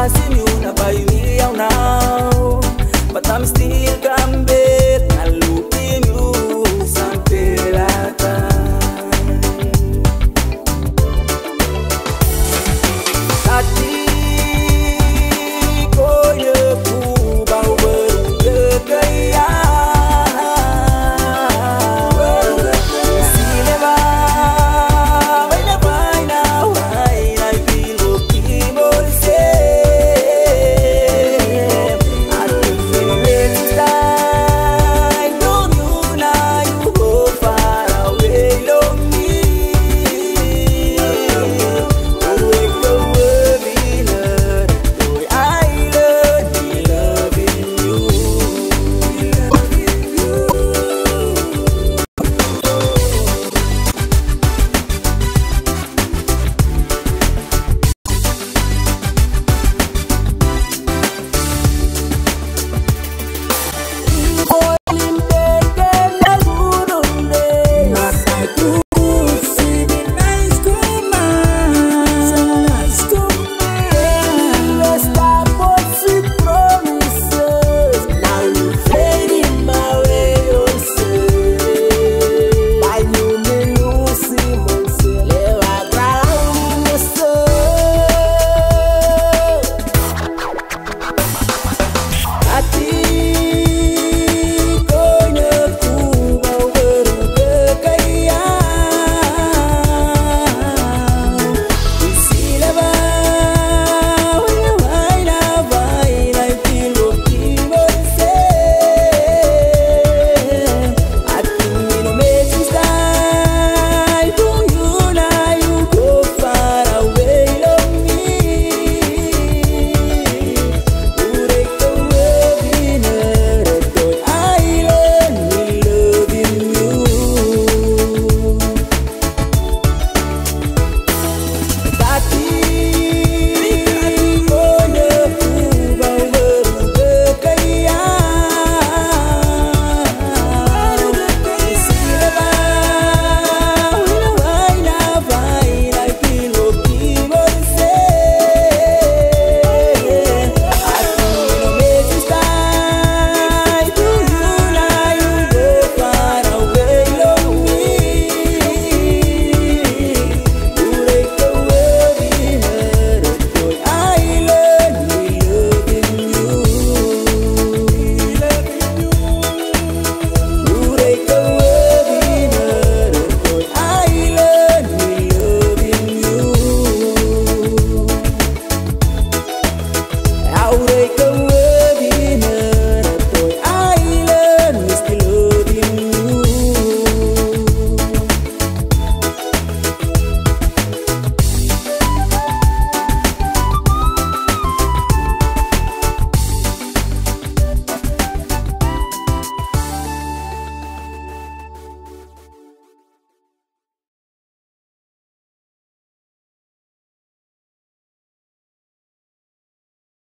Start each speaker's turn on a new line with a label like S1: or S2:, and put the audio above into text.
S1: passing you you now. But I'm still